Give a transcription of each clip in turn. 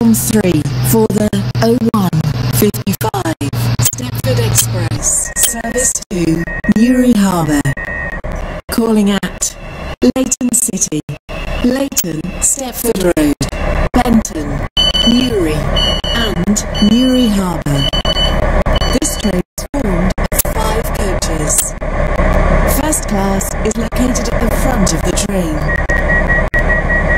Platform 3 for the 0155 Stepford Express service to Newry Harbour. Calling at Leighton City, Leighton, Stepford Road,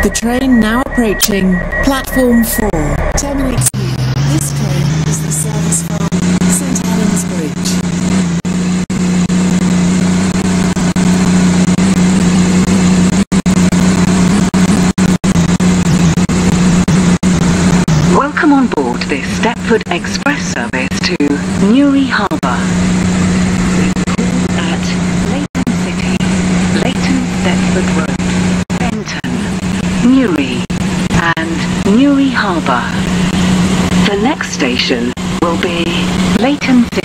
The train now approaching platform 4 terminates here. This train is the service from St Helens Bridge. Welcome on board this Stepford Express service to Newry Harbour. We call at Leighton City, Leighton Stepford Road, Benton, Newry, and Newry Harbour. The will be Leighton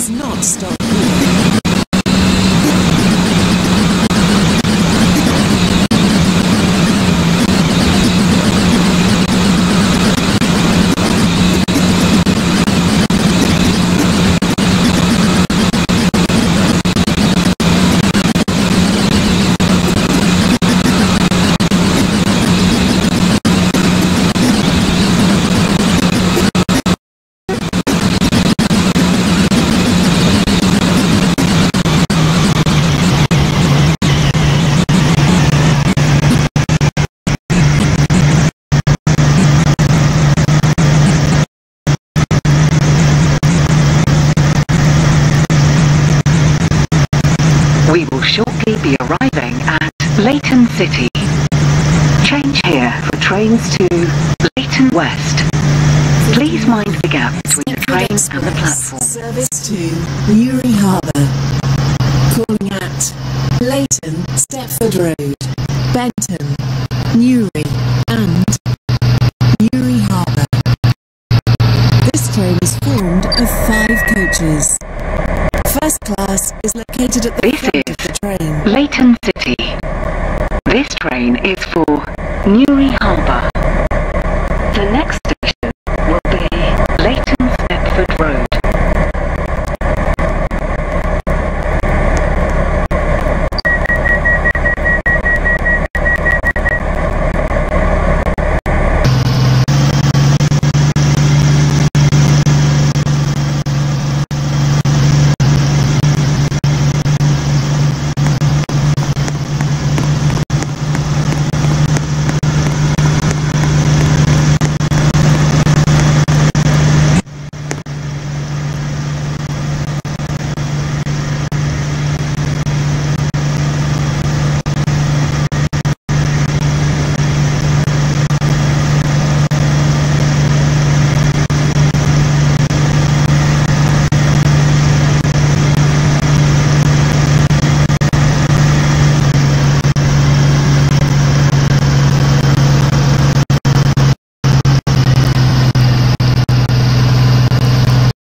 does not stop City. Change here for trains to Leighton West. Please mind the gap between the train and the platform. Service to Newry Harbour. Calling at Leighton, Stepford Road, Benton, Newry and Newry Harbour. This train is formed of five coaches. First class is located at the this front of the train. Leighton City. This train is for Newry Harbour.